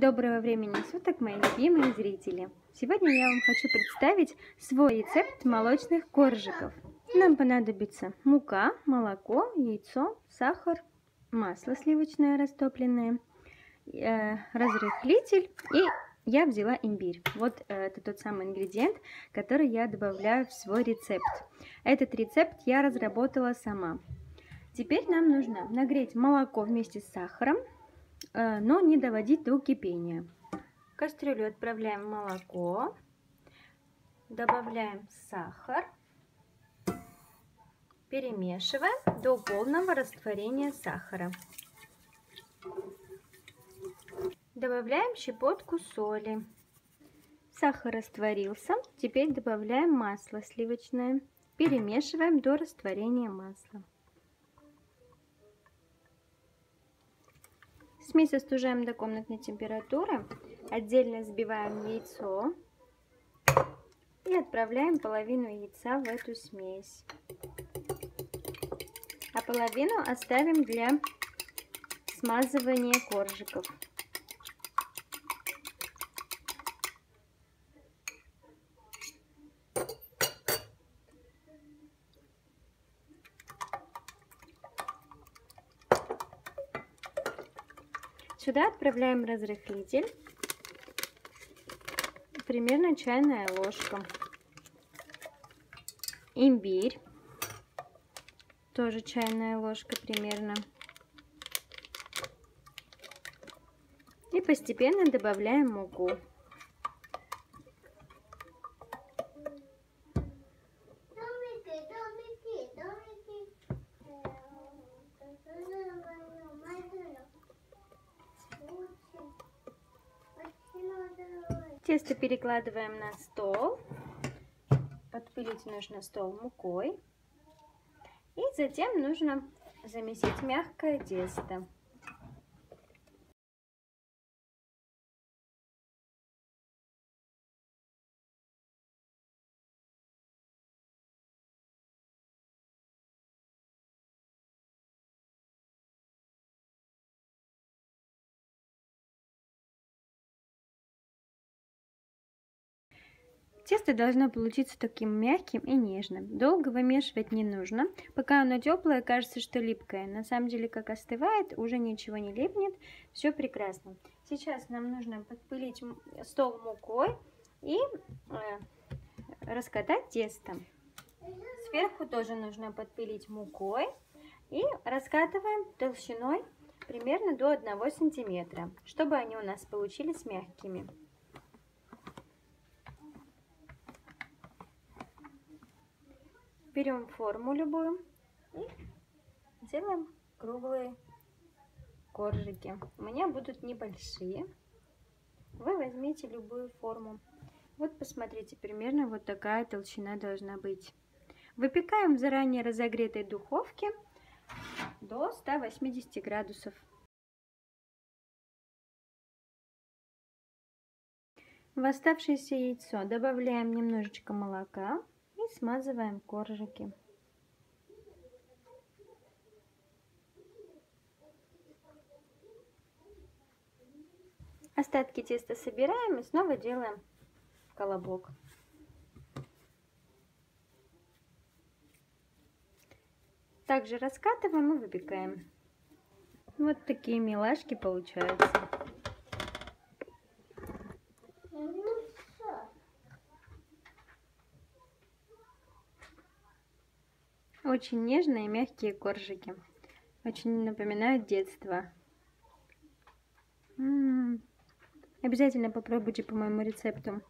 Доброго времени суток, мои любимые зрители! Сегодня я вам хочу представить свой рецепт молочных коржиков. Нам понадобится мука, молоко, яйцо, сахар, масло сливочное растопленное, э, разрыхлитель и я взяла имбирь. Вот э, это тот самый ингредиент, который я добавляю в свой рецепт. Этот рецепт я разработала сама. Теперь нам нужно нагреть молоко вместе с сахаром, но не доводить до кипения. В кастрюлю отправляем молоко, добавляем сахар, перемешиваем до полного растворения сахара. Добавляем щепотку соли. Сахар растворился, теперь добавляем масло сливочное. Перемешиваем до растворения масла. Смесь остужаем до комнатной температуры. Отдельно взбиваем яйцо. И отправляем половину яйца в эту смесь. А половину оставим для смазывания коржиков. Сюда отправляем разрыхлитель, примерно чайная ложка. Имбирь, тоже чайная ложка примерно. И постепенно добавляем муку. Тесто перекладываем на стол. Подпилить нужно стол мукой. И затем нужно замесить мягкое тесто. Тесто должно получиться таким мягким и нежным. Долго вымешивать не нужно. Пока оно теплое, кажется, что липкое. На самом деле, как остывает, уже ничего не липнет. Все прекрасно. Сейчас нам нужно подпылить стол мукой и э, раскатать тесто. Сверху тоже нужно подпилить мукой и раскатываем толщиной примерно до 1 сантиметра, чтобы они у нас получились мягкими. Берем форму любую и делаем круглые коржики. У меня будут небольшие. Вы возьмите любую форму. Вот посмотрите, примерно вот такая толщина должна быть. Выпекаем в заранее разогретой духовке до 180 градусов. В оставшееся яйцо добавляем немножечко молока смазываем коржики. Остатки теста собираем и снова делаем колобок. Также раскатываем и выпекаем. Вот такие милашки получаются. Очень нежные мягкие коржики. Очень напоминают детство. М -м -м. Обязательно попробуйте по моему рецепту.